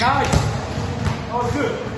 Nice. That was good.